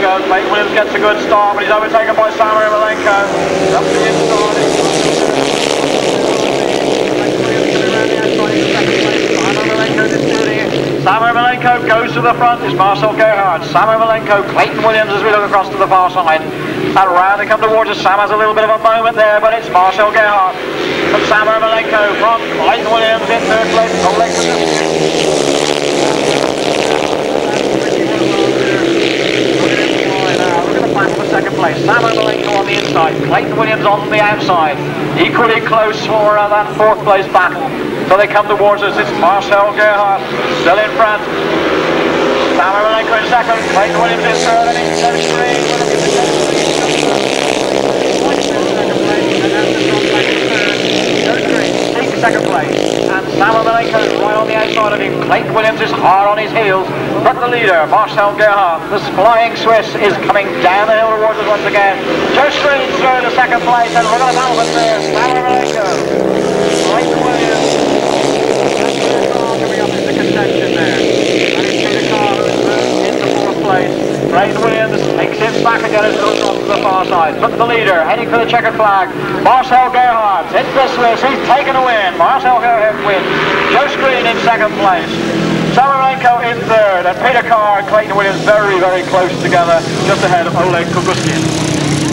go. Clayton Williams gets a good start, but he's overtaken by Samuel Ermolenko. Up the. Samuel goes to the front. It's Marcel Gerhard. Samuel Ermolenko, Clayton Williams as we look across to the far side. And round they come towards us. Sam has a little bit of a moment there, but it's Marcel Gerhard. From Samuel Ermolenko from Clayton Williams in third place. Oleg second. Sam on the inside, Clayton Williams on the outside. Equally close for uh, that fourth place battle. So they come towards us. It's Marcel Gerhard still in front. Sam Ermolenko in second, Clayton Williams in third, and in seventh green. Second place, and Sam Ermolenko Clayton Williams is hard on his heels, but the leader, Marcel Gerhard, this flying Swiss, is coming down the hill towards us once again. Joe Screen through to second place, and look at Albert there. Clayton Williams, coming up contention there. Fourth place. Williams takes it back again as the far side. Look at the leader, heading for the checkered flag. Marcel Gerhard, it's the Swiss, he's taken a win. Marcel Gerhard wins. Joe Screen in second place. Sam Ermolenko in third, and Peter Carr and Clayton Williams very, very close together, just ahead of Oleg Kukushkin.